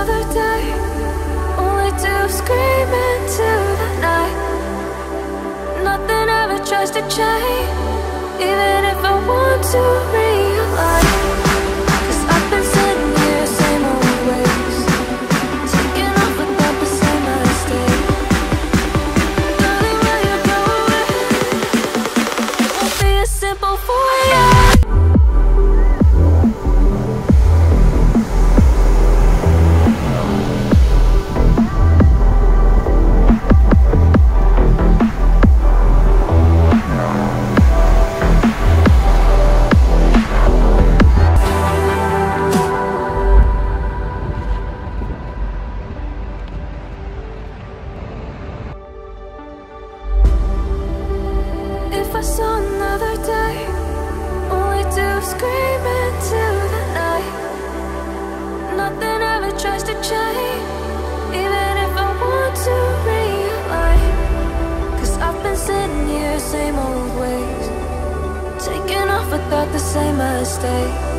another day, only to scream into the night. Nothing ever tries to change, even if I want to. Without the same mistake.